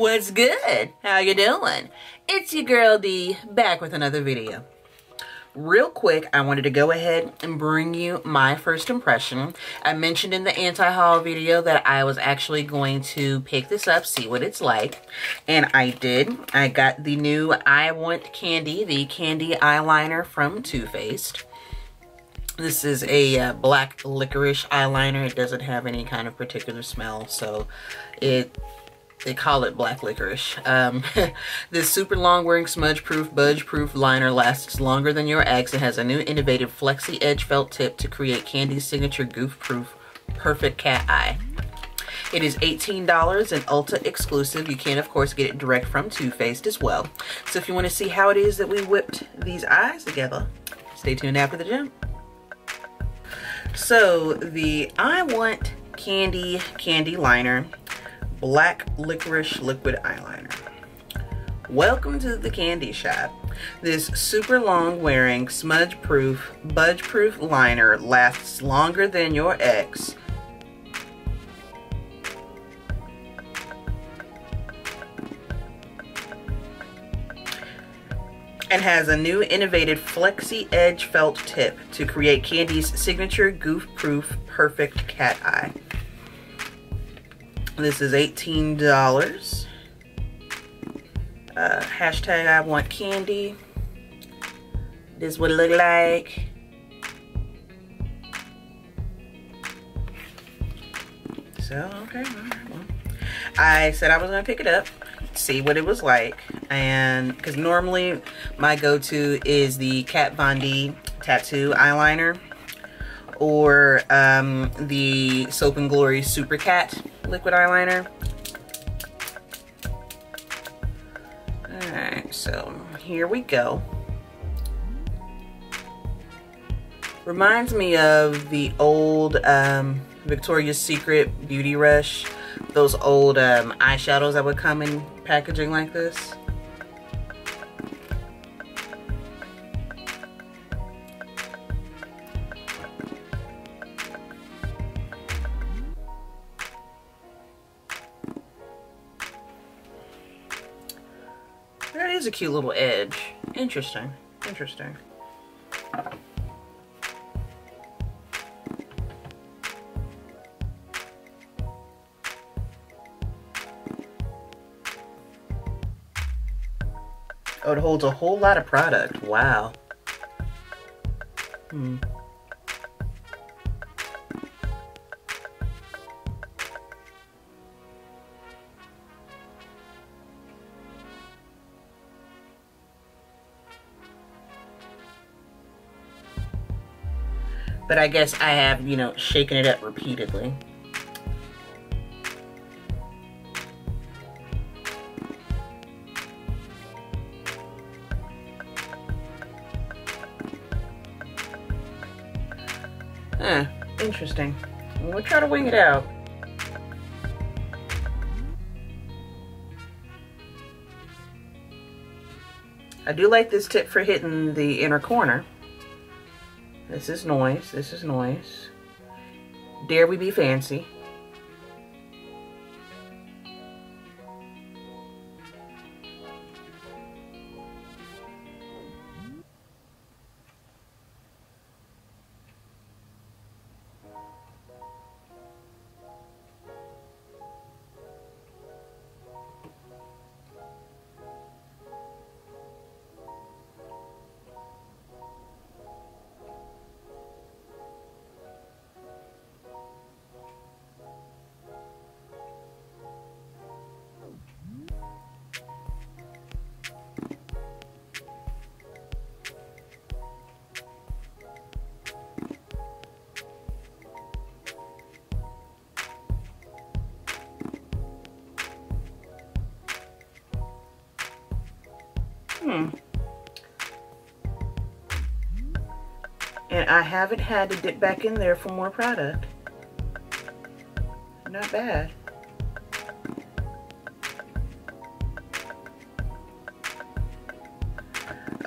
What's good? How you doing? It's your girl D back with another video. Real quick, I wanted to go ahead and bring you my first impression. I mentioned in the anti-haul video that I was actually going to pick this up, see what it's like. And I did. I got the new I Want Kandee, the Kandee eyeliner from Too Faced. This is a uh, black licorice eyeliner. It doesn't have any kind of particular smell, so it they call it black licorice. Um, this super long wearing smudge proof, budge proof liner lasts longer than your ex and has a new innovative flexi edge felt tip to create Kandee's signature goof proof perfect cat eye. It is $18 and Ulta exclusive. You can, of course, get it direct from Too Faced as well. So if you want to see how it is that we whipped these eyes together, stay tuned after the jump. So the I Want Kandee Kandee Liner Black Licorice Liquid Eyeliner. Welcome to the candy shop. This super long wearing smudge proof, budge proof liner lasts longer than your ex. And has a new innovative flexi edge felt tip to create Kandee's signature goof proof perfect cat eye. This is $18. Uh, hashtag I want Kandee. This would look like. So, okay. Well, I said I was going to pick it up, see what it was like. And because normally my go-to is the Kat Von D tattoo eyeliner or um, the Soap and Glory Super Cat liquid eyeliner. Alright, so here we go. Reminds me of the old um, Victoria's Secret Beauty Rush. Those old um, eyeshadows that would come in packaging like this. Is a cute little edge. Interesting. Interesting. Oh, it holds a whole lot of product. Wow. Hmm. But I guess I have, you know, shaken it up repeatedly. Huh, interesting. We'll try to wing it out. I do like this tip for hitting the inner corner. This is noise. This is noise. Dare we be fancy? Hmm. And I haven't had to dip back in there for more product. Not bad.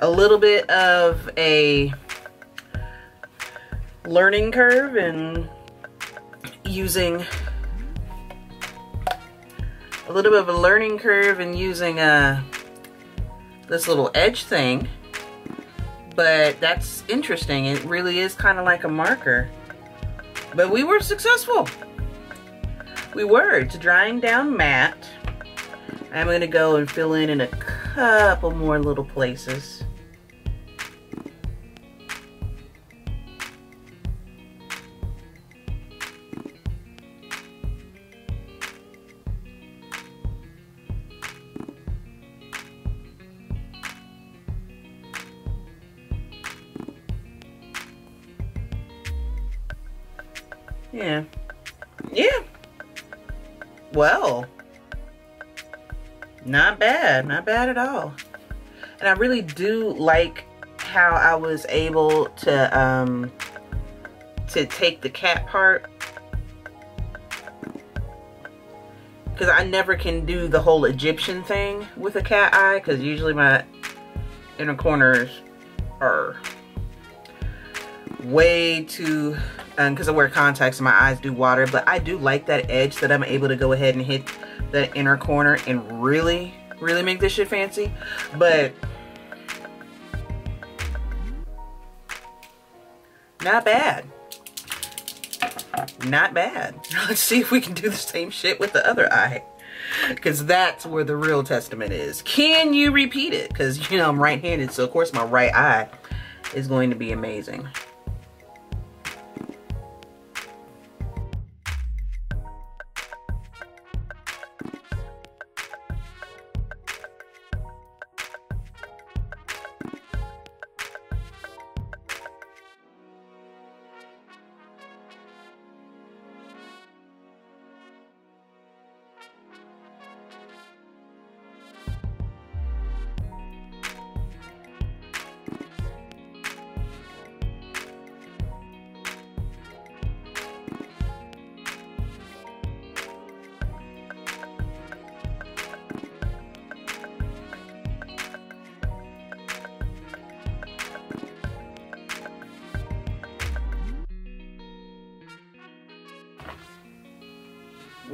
A little bit of a learning curve and using a little bit of a learning curve in using uh, this little edge thing. But that's interesting. It really is kind of like a marker. But we were successful. We were. It's drying down matte. I'm going to go and fill in in a couple more little places. Yeah. Yeah. Well. Not bad. Not bad at all. And I really do like how I was able to um to take the cat part because I never can do the whole Egyptian thing with a cat eye because usually my inner corners are way too because um, I wear contacts and my eyes do water but I do like that edge that I'm able to go ahead and hit the inner corner and really really make this shit fancy. But not bad. Not bad. Let's see if we can do the same shit with the other eye because that's where the real testament is. Can you repeat it? Because you know I'm right-handed so of course my right eye is going to be amazing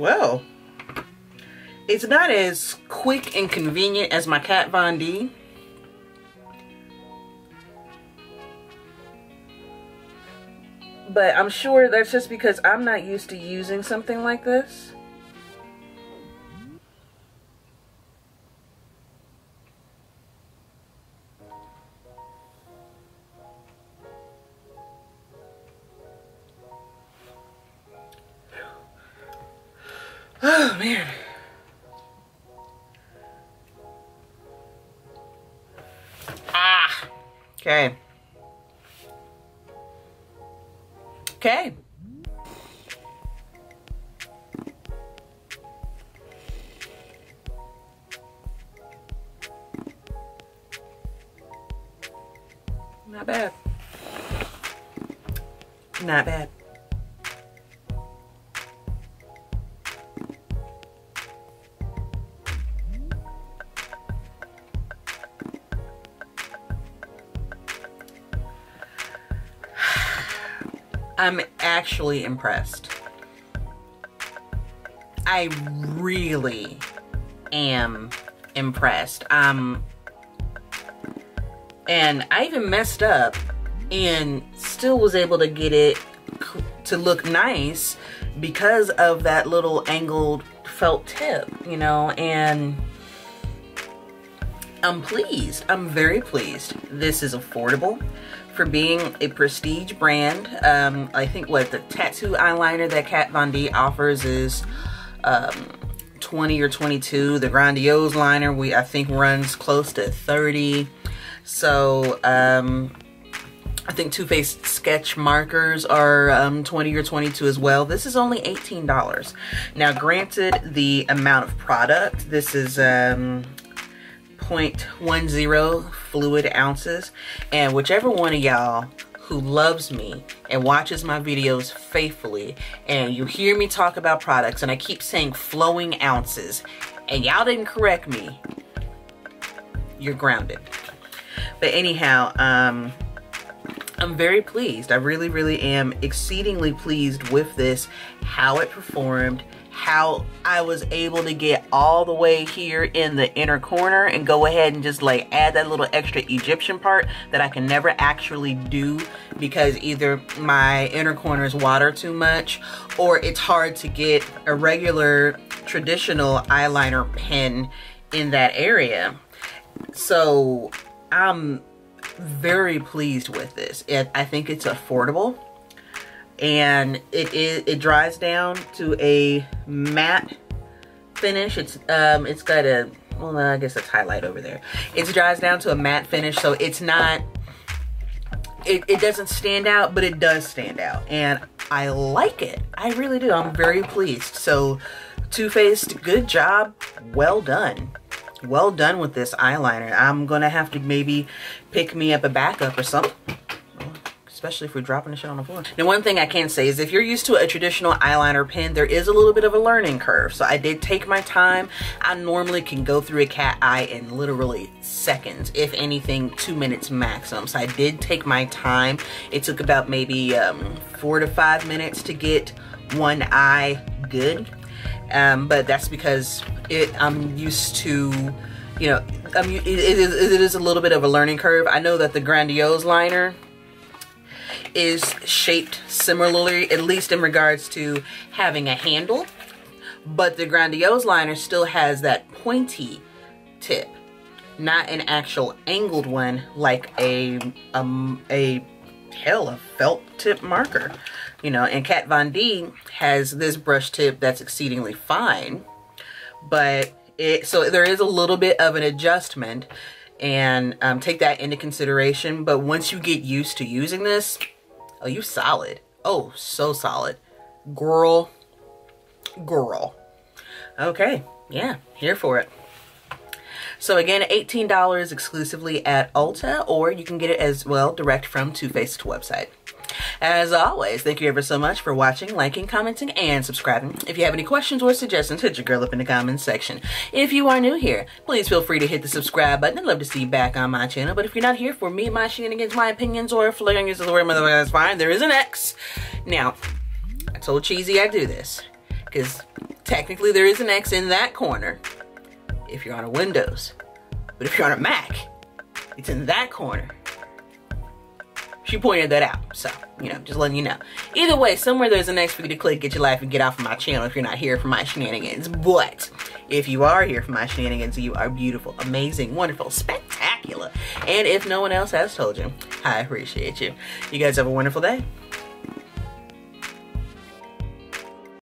Well, it's not as quick and convenient as my Kat Von D. But I'm sure that's just because I'm not used to using something like this. Okay. Not bad. Not bad. I'm actually impressed. I really am impressed. Um, and I even messed up and still was able to get it to look nice because of that little angled felt tip, you know, and I'm pleased. I'm very pleased. This is affordable for being a prestige brand. Um, I think what the tattoo eyeliner that Kat Von D offers is um, 20 or 22. The Grandiose liner we I think runs close to 30. So um, I think Too Faced sketch markers are um, 20 or 22 as well. This is only $18. Now granted the amount of product, this is um, 0.10 fluid ounces. And whichever one of y'all who loves me and watches my videos faithfully and you hear me talk about products and I keep saying flowing ounces and y'all didn't correct me, you're grounded. But anyhow, um, I'm very pleased. I really, really am exceedingly pleased with this, how it performed, how I was able to get all the way here in the inner corner and go ahead and just like add that little extra Egyptian part that I can never actually do because either my inner corners water too much or it's hard to get a regular traditional eyeliner pen in that area. So I'm very pleased with this. It, I think it's affordable and it is it dries down to a matte finish. It's um it's got a well I guess it's highlight over there. It dries down to a matte finish so it's not it, it doesn't stand out but it does stand out and I like it. I really do. I'm very pleased. So Too Faced, good job. Well done. Well done with this eyeliner. I'm gonna have to maybe pick me up a backup or something especially if we're dropping the shit on the floor. Now, one thing I can say is if you're used to a traditional eyeliner pen, there is a little bit of a learning curve. So I did take my time. I normally can go through a cat eye in literally seconds, if anything, two minutes maximum. So I did take my time. It took about maybe um, four to five minutes to get one eye good. Um, but that's because it, I'm used to, you know, I mean, it, it, is, it is a little bit of a learning curve. I know that the Grandiose liner is shaped similarly, at least in regards to having a handle. But the Grandiose liner still has that pointy tip, not an actual angled one like a, um, a hell, a felt tip marker. You know, and Kat Von D has this brush tip that's exceedingly fine, but it, so there is a little bit of an adjustment and um, take that into consideration. But once you get used to using this, Oh, you solid. Oh, so solid. Girl. Girl. Okay. Yeah, here for it. So again, $18 exclusively at Ulta, or you can get it as well direct from Too Faced website. As always, thank you ever so much for watching, liking, commenting, and subscribing. If you have any questions or suggestions, hit your girl up in the comments section. If you are new here, please feel free to hit the subscribe button. I'd love to see you back on my channel. But if you're not here for me, my shenanigans, my opinions, or flaring uses the word motherfucker, that's fine, there is an X. Now, I told Cheesy I do this because technically there is an X in that corner if you're on a Windows. But if you're on a Mac, it's in that corner she pointed that out. So, you know, just letting you know. Either way, somewhere there's an X for you to click, get your life, and get off of my channel if you're not here for my shenanigans. But if you are here for my shenanigans, you are beautiful, amazing, wonderful, spectacular. And if no one else has told you, I appreciate you. You guys have a wonderful day.